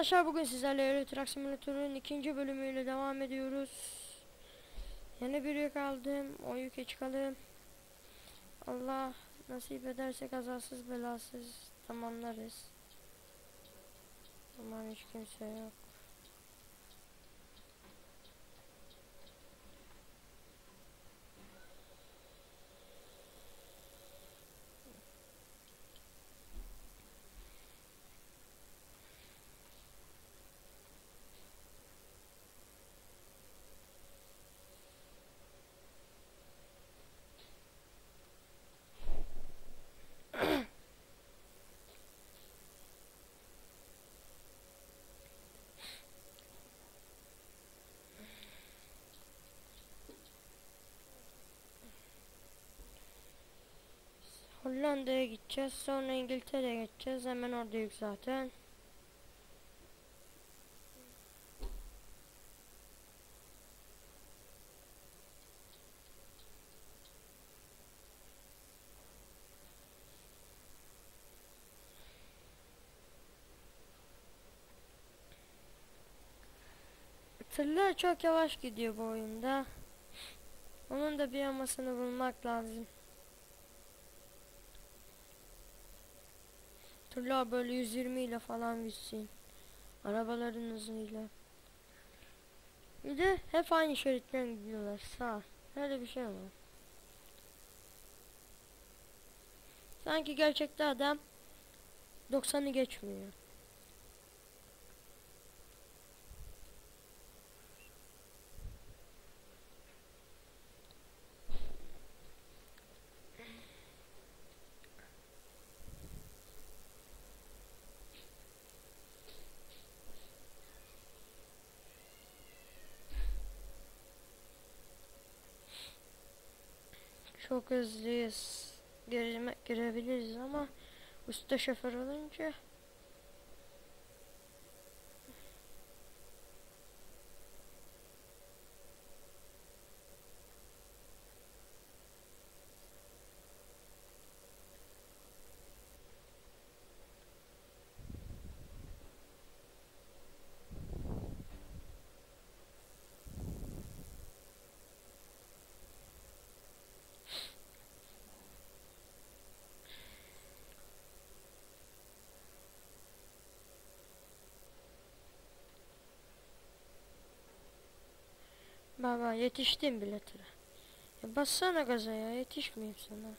arkadaşlar bugün sizlerle Euro Truck Simulator'un ikinci bölümüyle devam ediyoruz. Yeni bir yük aldım. O yüke çıkalım. Allah nasip ederse kazasız belasız tamamlarız. Aman hiç kimse yok. Hollanda'ya gideceğiz. Sonra İngiltere'ye gideceğiz. Hemen oradayız zaten. Tırlar çok yavaş gidiyor bu oyunda. Onun da bir yamasını bulmak lazım. Tırlar böyle 120 ile falan gitsin. Arabaların hızıyla. Bir de hep aynı şeritten gidiyorlar sağ. Öyle bir şey var. Sanki gerçekte adam 90'ı geçmiyor. Çok hızlıyız. Girme, girebiliriz ama usta şoför olunca Baba yetiştim bile tıra. Ya bassana gaza ya yetişmeyeyim sana.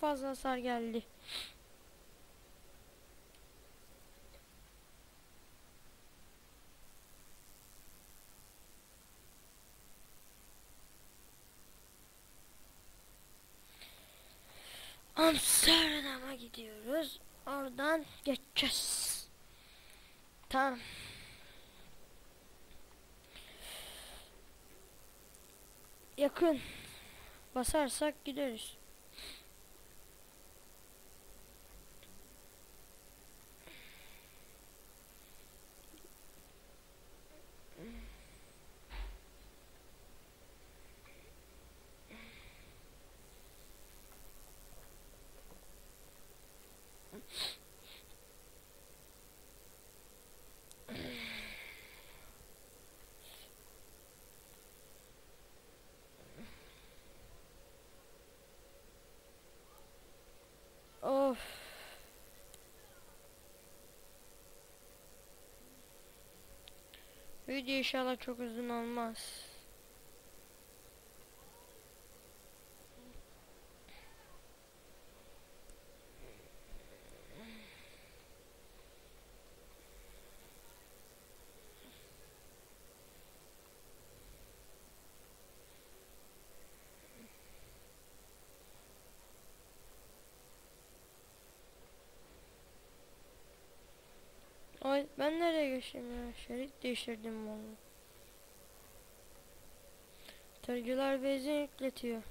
Fazla hasar geldi. Amsterdam'a gidiyoruz. Oradan geçeceğiz. Tamam. Yakın. Basarsak gideriz. Of. Video inşallah çok uzun olmaz. Ben nereye geçeyim ya? Şerit değiştirdim onu. Tırcılar benzin yükletiyor.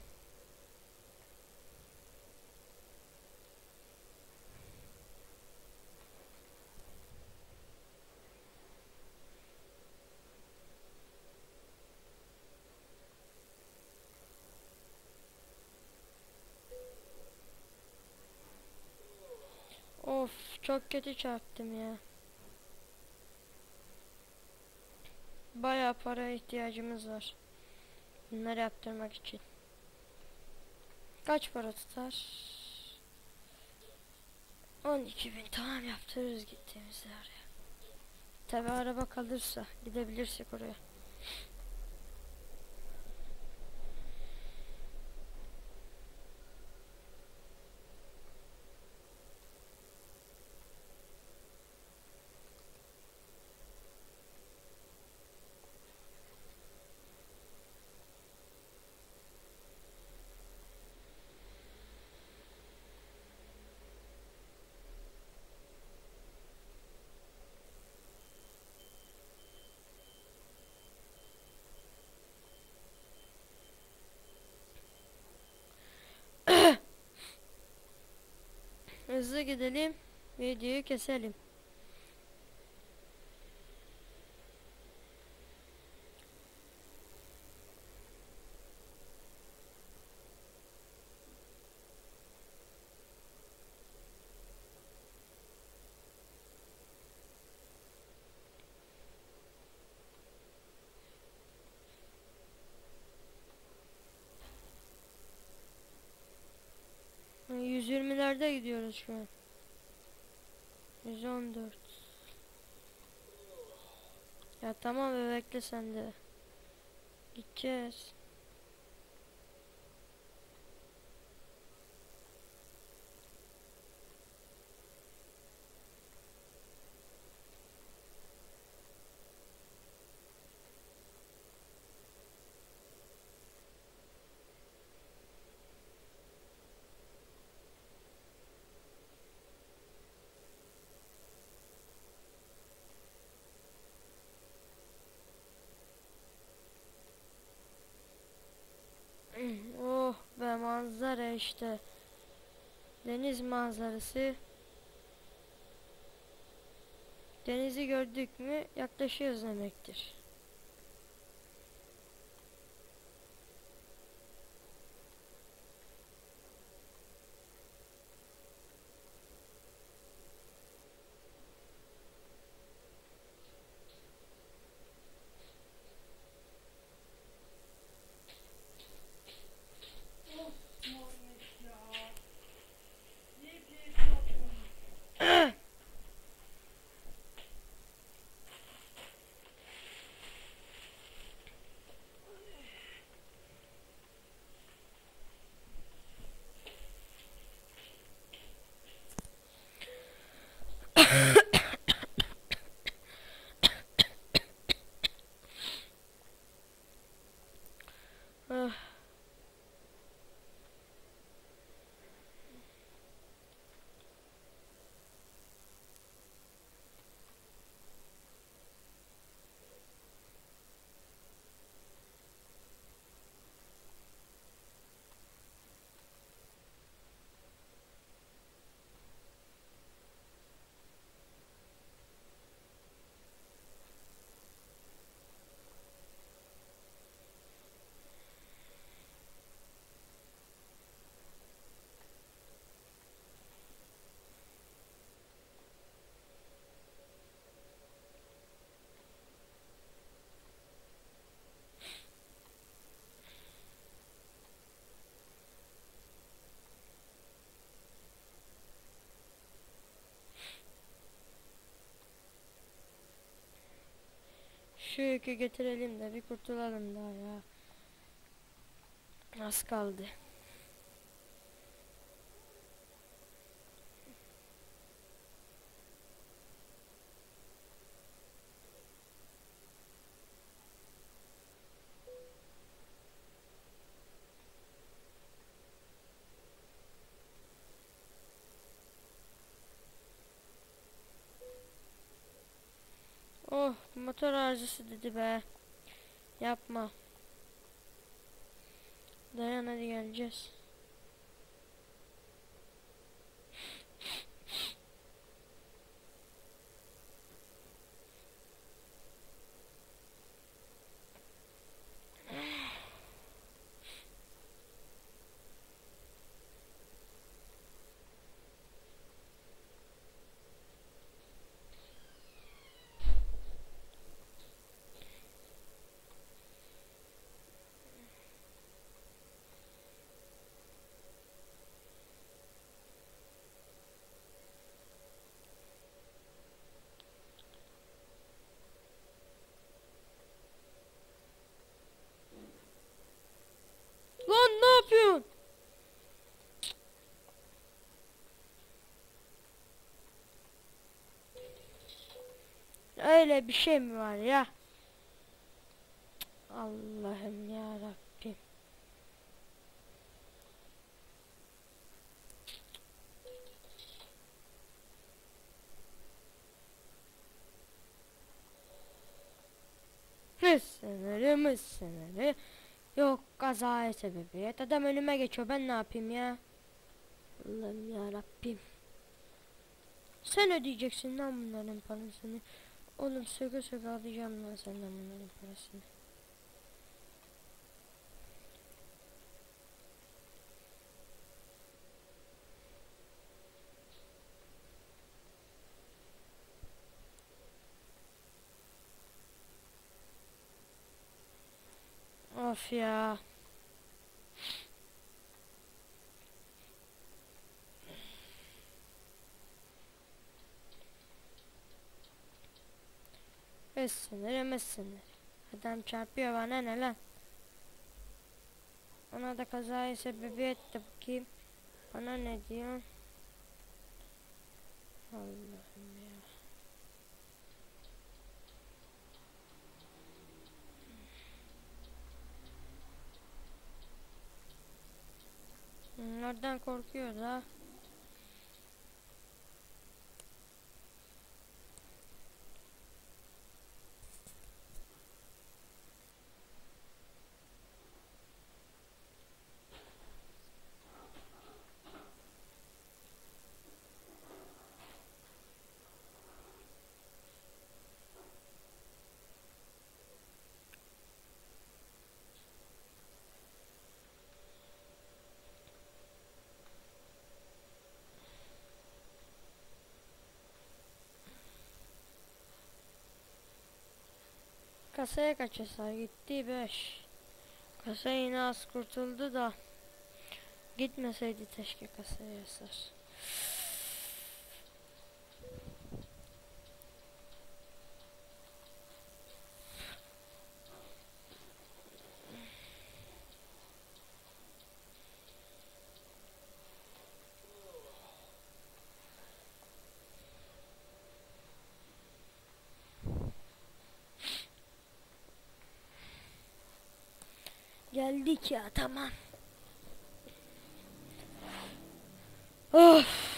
Of çok kötü çarptım ya. Bayağı para ihtiyacımız var. Bunları yaptırmak için. Kaç para tutar? 12 bin tamam yaptırırız gittiğimizde oraya. Tabi araba kalırsa gidebilirsek oraya. Hızlı gidelim. Videoyu keselim. 120'lerde gidiyoruz şu an. 114. Ya tamam be bekle sen de. Gideceğiz. İşte. Deniz manzarası. Denizi gördük mü yaklaşıyoruz demektir. Şu yükü getirelim de bir kurtulalım daha ya. Az kaldı. Doktor arzusu dedi be. Yapma. Dayan hadi geleceğiz. Öyle bir şey mi var ya? Allah'ım ya Rabbim. Sınırı mız sınırı. Yok kazaya sebebiyet. Adam önüme geçiyor. Ben ne yapayım ya? Allah'ım ya Rabbim. Sen ödeyeceksin lan bunların parasını. Oğlum söke söke alacağım lan senden bunların parasını. Of ya. Essinir emessinir. Adam çarpıyor bana ne lan? Ona da kazaya sebebiyet de bakayım. Bana ne diyor? Allah'ım ya. Onlardan korkuyor da. Kasaya kaç hasar gitti 5. Kasa yine az kurtuldu da. Gitmeseydi keşke kasaya hasar. Geldik ya tamam. Of.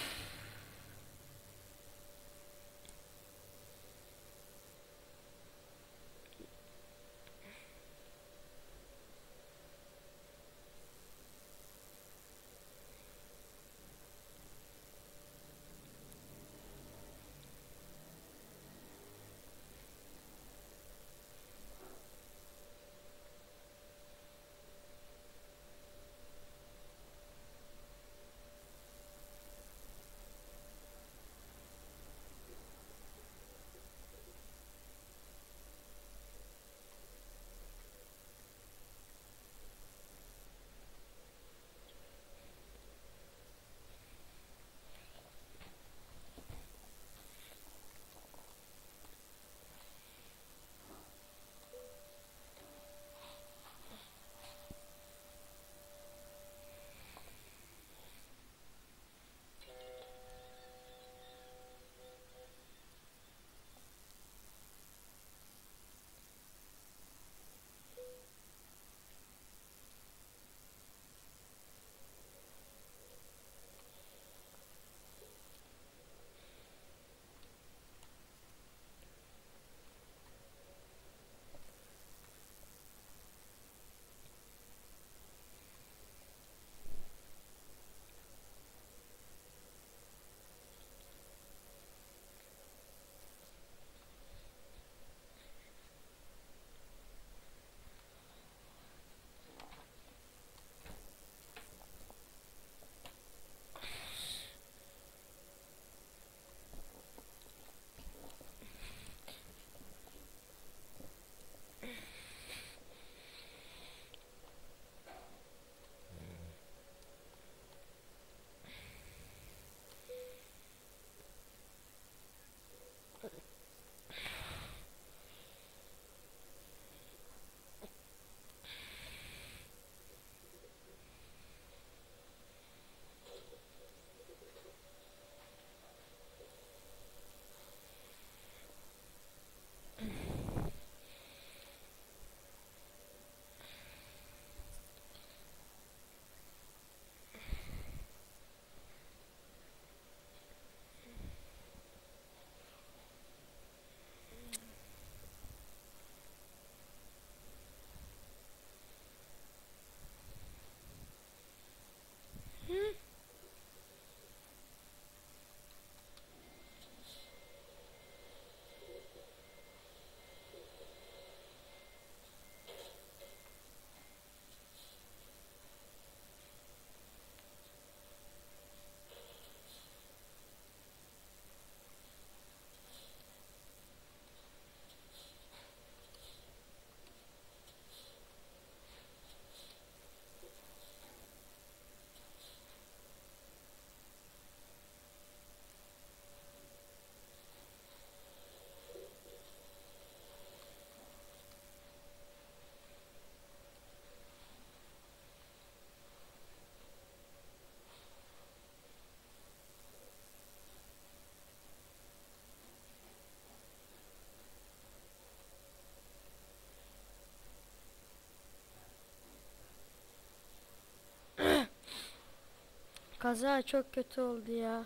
Kaza çok kötü oldu ya.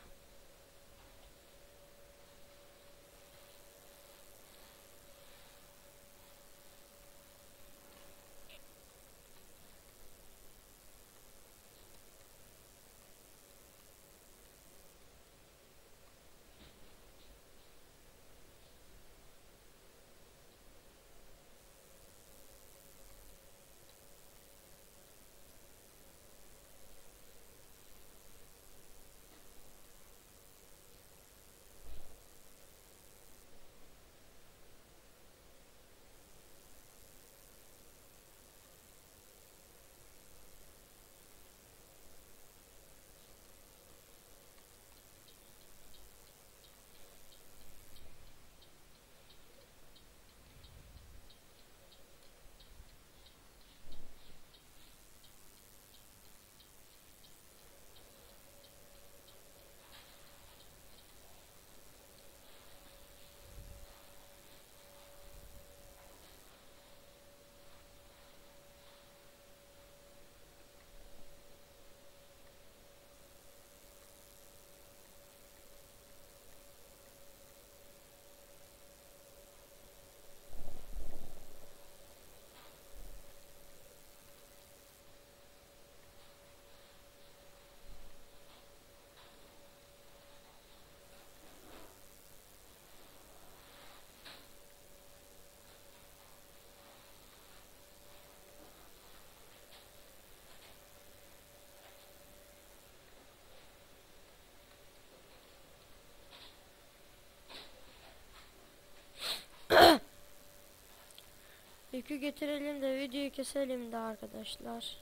Yükü getirelim de videoyu keselim de arkadaşlar.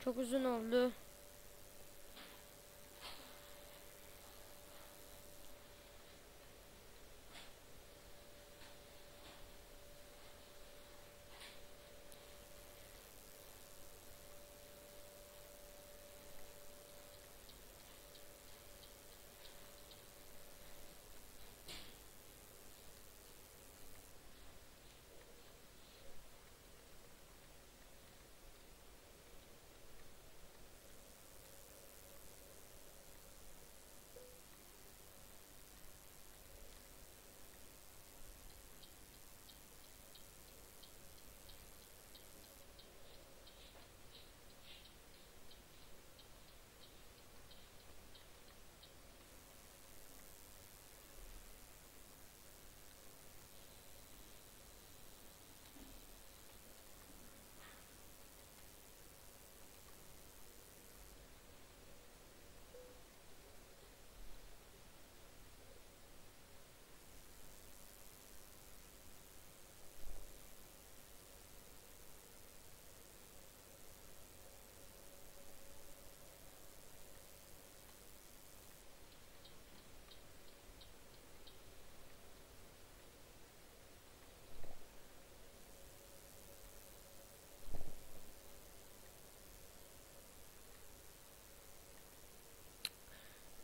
Çok uzun oldu.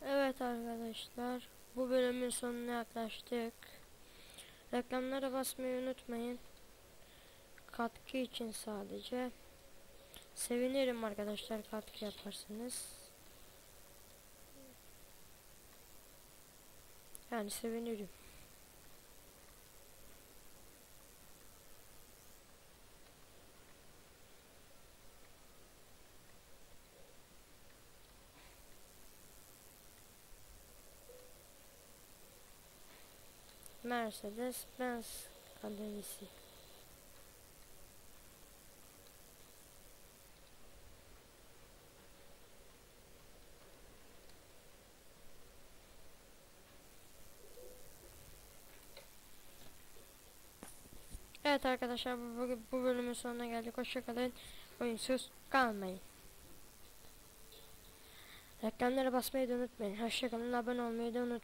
Evet arkadaşlar bu bölümün sonuna yaklaştık. Reklamlara basmayı unutmayın. Katkı için sadece. Sevinirim arkadaşlar katkı yaparsanız. Yani sevinirim. Mercedes Benz galerisi. Evet arkadaşlar bu, bu bölümün sonuna geldik. Hoşçakalın. Oyunsuz kalmayın. Reklamlara basmayı da unutmayın. Hoşçakalın. Abone olmayı da unutmayın.